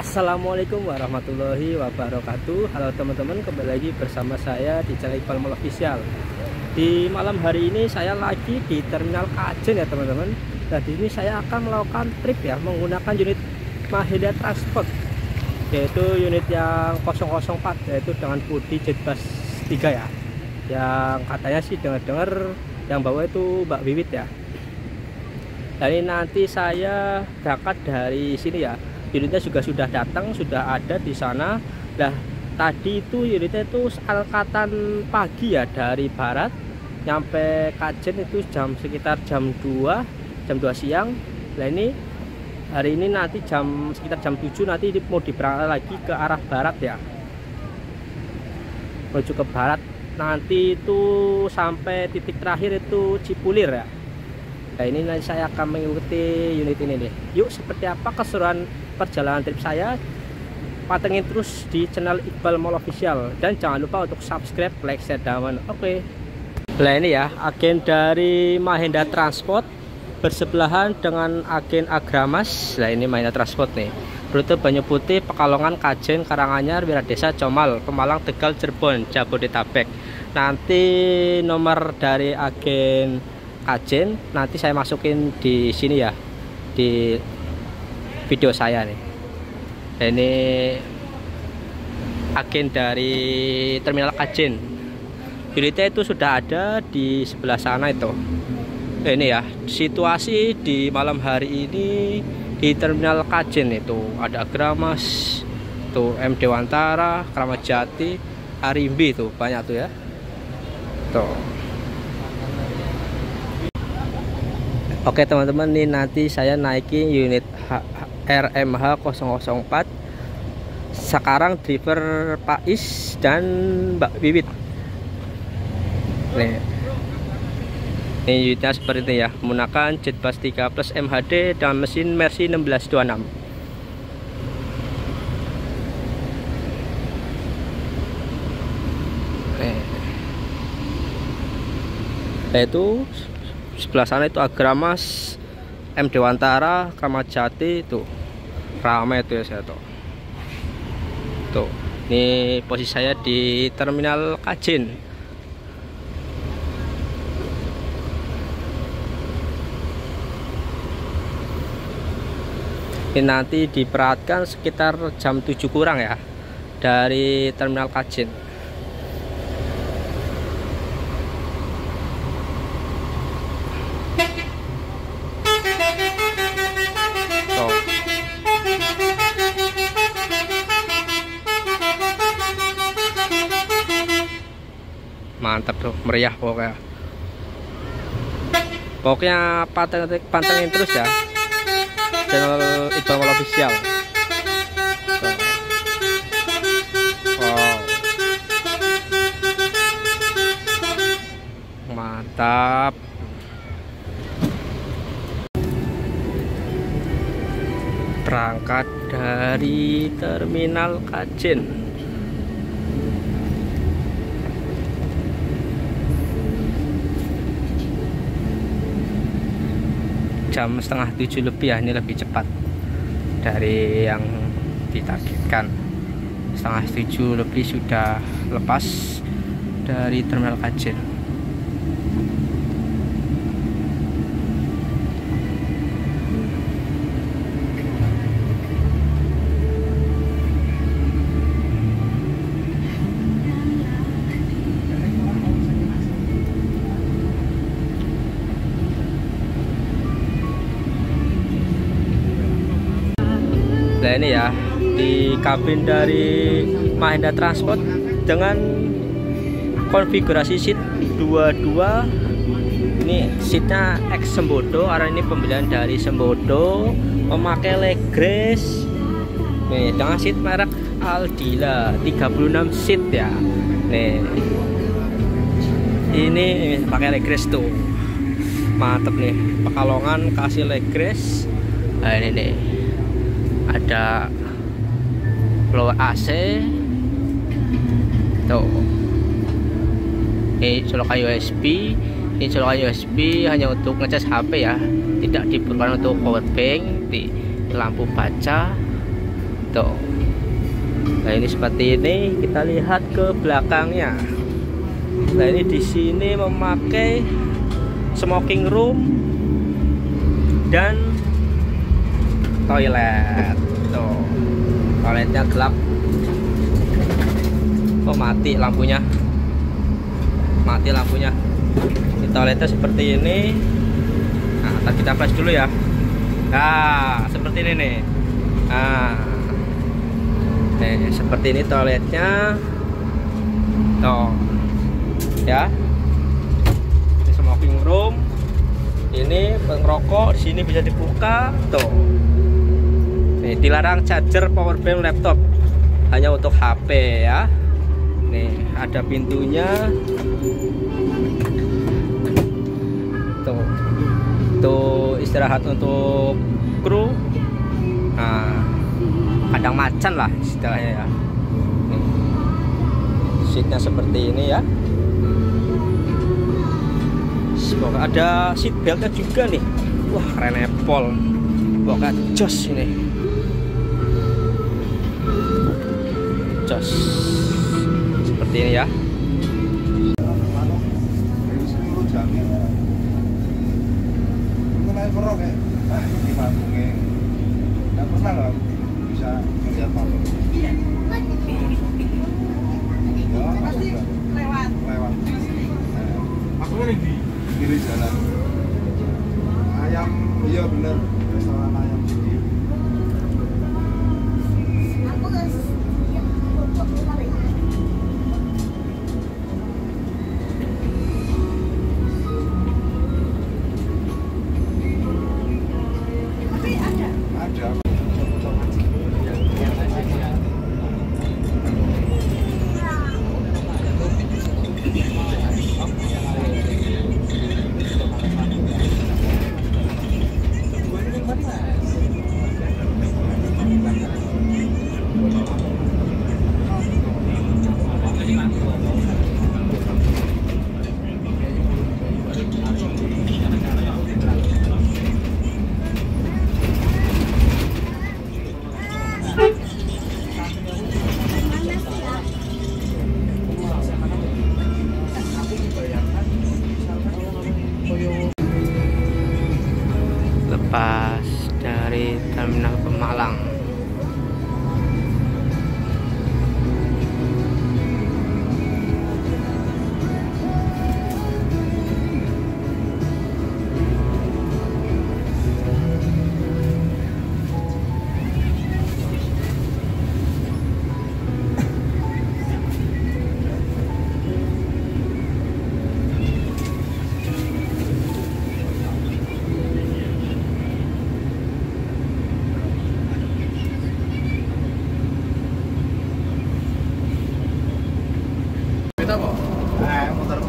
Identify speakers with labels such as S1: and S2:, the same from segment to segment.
S1: Assalamualaikum warahmatullahi wabarakatuh. Halo teman-teman kembali lagi bersama saya di channel Iqbal Mall Official. Di malam hari ini saya lagi di Terminal Kajen ya teman-teman. Nah di sini saya akan melakukan trip ya menggunakan unit Mahindra Transport Yaitu unit yang 004 yaitu dengan bodi Jetbus 3 ya. Yang katanya sih dengar-dengar yang bawa itu Mbak Wiwit ya. Nah ini nanti saya berangkat dari sini ya unitnya juga sudah datang sudah ada di sana. Nah tadi itu unitnya itu angkatan pagi ya dari barat. Nyampe Kajen itu jam sekitar jam 2 jam 2 siang. Nah ini hari ini nanti jam sekitar jam 7 nanti mau diberangkat lagi ke arah barat ya. Menuju ke barat. Nanti itu sampai titik terakhir itu Cipulir ya. Nah ini nanti saya akan mengikuti unit ini nih. Yuk seperti apa keseruan perjalanan trip saya? Patengin terus di channel Iqbal Mall Official dan jangan lupa untuk subscribe, like, share, dan Oke. Nah ini ya agen dari Mahindra Transport bersebelahan dengan agen Agramas. Nah ini Mahindra Transport nih. Rute Banyu Putih, Pekalongan, Kajen, Karanganyar, Wiradesa, Comal, Pemalang, Tegal, Cirebon, Jabodetabek. Nanti nomor dari agen Kajen nanti saya masukin di sini ya di video saya nih. Ini agen dari terminal Kajen unitnya itu sudah ada di sebelah sana itu. Ini ya situasi di malam hari ini di terminal Kajen itu. Ada Gramas tuh M Dewantara Kramat Jati Arimbi tuh banyak tuh ya. Tuh. Oke teman-teman ini nanti saya naiki unit RMH 004 sekarang driver Pak Is dan Mbak Bibit nih. Ini unitnya seperti ini ya. Menggunakan Jetbus 3 plus MHD dan mesin Mercy 1626 Nah, itu sebelah sana itu Agramas M Dewantara Kramat Jati itu ramai itu ya saya tuh tuh ini posisi saya di terminal Kajin. Ini nanti diperhatikan sekitar jam 7 kurang ya dari terminal Kajin mantap tuh meriah pokoknya. Pokoknya pantengin, pantengin terus ya. Channel Iqbal Mal Official. Wow. Mantap. Berangkat dari terminal Kajen jam setengah tujuh lebih ya ini lebih cepat dari yang ditargetkan. Setengah tujuh lebih sudah lepas dari terminal Kajen nah ini ya di kabin dari Mahindra Transport dengan konfigurasi seat 22 ini seatnya X Sembodo karena ini pembelian dari Sembodo memakai leg nih dengan seat merek Aldila 36 seat ya. Nih ini pakai leg tuh. Mantep nih pekalongan kasih leg nah ini nih ada blower AC tuh. Ini colokan USB ini colokan USB hanya untuk ngecas HP ya. Tidak diperlukan untuk power bank di lampu baca. Tuh. Nah ini seperti ini. Kita lihat ke belakangnya. Nah ini di sini memakai smoking room dan toilet. Tuh. Toiletnya gelap. Oh mati lampunya? Mati lampunya. Di toiletnya seperti ini. Nah kita flash dulu ya. Nah seperti ini nih. Nah. Nih seperti ini toiletnya. Tuh. Ya. Ini smoking room. Ini pengrokok di sini bisa dibuka. Tuh nih dilarang charger power bank laptop. Hanya untuk HP ya. Nih ada pintunya. Tuh. Tuh istirahat untuk kru. Nah kadang macan lah istilahnya ya. Seatnya seperti ini ya. Semoga ada seat beltnya juga nih. Wah keren Apple. Pokoknya jos ini
S2: Lewat. Aku ini di kiri jalan. Ayam, iya bener. Restoran ayam di
S3: Aku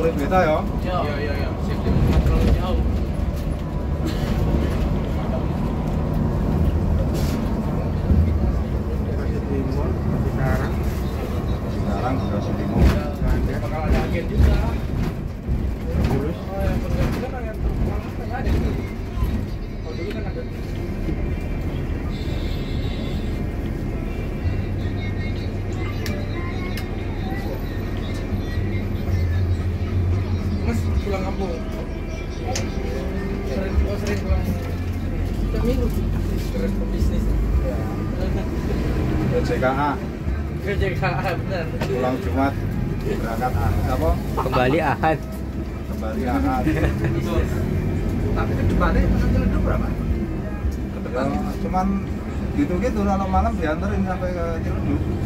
S2: Kulit beta ya.
S4: Iya iya iya. Sip sip. Nggak terlalu jauh.
S2: Sekarang sudah selimo.
S4: Bakal ada agen juga. Terus? Oh, yang berganti kan agen. Kan ada. Kalau dulu kan ada. Sering, oh sering pulang. Setiap minggu sih. Keren pebisnis. Ya.
S2: JKA
S4: Kerja KA benar.
S2: pulang Jumat berangkat ah, apa?
S1: kembali ahad
S2: Kembali Ahad.
S4: Tapi ke depannya jalan berapa? Ke
S2: Ya, cuman gitu-gitu kalau malam dianterin sampai ke Ciledug.